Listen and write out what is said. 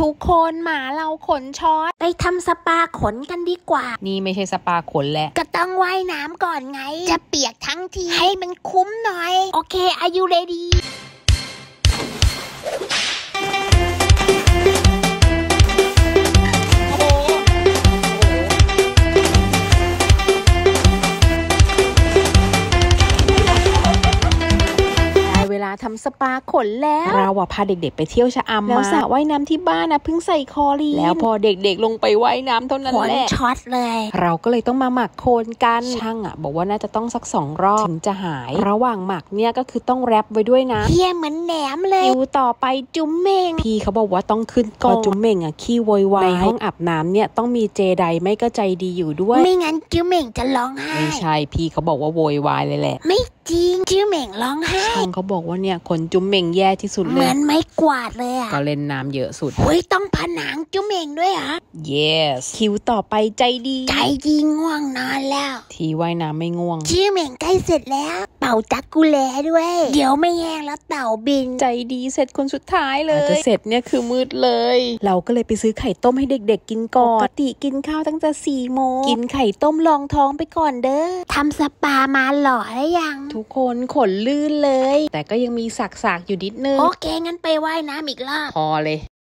ทุกคนหมาเราขนช็อตไปทำสปาขนกันดีกว่า นี่ไม่ใช่สปาขนแหละก็ต้องว่ายน้ำก่อนไง จะเปียกทั้งทีให้มันคุ้มหน่อย โอเคอายุเรดี พาทำสปาขนแล้ว เราอะพาเด็กๆไปเที่ยวชะอำมาแล้วสระว่ายน้ำที่บ้านนะเพิ่งใส่คลอรีนแล้วพอเด็กๆลงไปว่ายน้ำเท่านั้นขนแหละช็อตเลย เราก็เลยต้องมาหมักโคลนกันช่างอะบอกว่าน่าจะต้องสักสองรอบถึงจะหาย ระหว่างหมักเนี่ยก็คือต้อง wrap ไว้ด้วยนะเฮียเหมือนแหนมเลยคิวต่อไปจุ๊มเมงพี่เขาบอกว่าต้องขึ้นก่อนจุ๊มเมงอะขี้โวยวายในห้องอาบน้ำเนี่ยต้องมีเจไดไม่ก็ใจดีอยู่ด้วย ไม่งั้นจิ้วเหม่งจะร้องไห้ไม่ใช่พี่เขาบอกว่าโวยวายเลยแหละ ไม่ จริงจิ้วเหม่งร้องไห้ ช่างเขาบอกว่าเนี่ยขนจุ๊มเมงแย่ที่สุดเหเลมือย นไม้กวาดเลยอะก็เล่นน้ำเยอะสุดเฮ้ยต้องผนังจิ้วเหม่งด้วยเหรอ yes คิวต่อไปใจดี ใจดีง่วงนอนแล้ว ทีว่ายน้ำไม่ง่วง จิ้วเหม่งใกล้เสร็จแล้ว เป่าจักกุแลด้วย เดี๋ยวไม่แห้งแล้วเต่าบิน ใจดีเสร็จคนสุดท้ายเลยจะเสร็จเนี่ยคือมืดเลย เราก็เลยไปซื้อไข่ต้มให้เด็กๆกินก่อนปกติกินข้าวตั้งแต่สี่โมงกินไข่ต้มรองท้องไปก่อนเด้อ ทำสปามาหล่อได้ยัง ทุกคนขนลื่นเลย แต่ก็ยังมีสักๆอยู่นิดนึง โอเค งั้นไปว่ายน้ำอีกรอบ พอเลย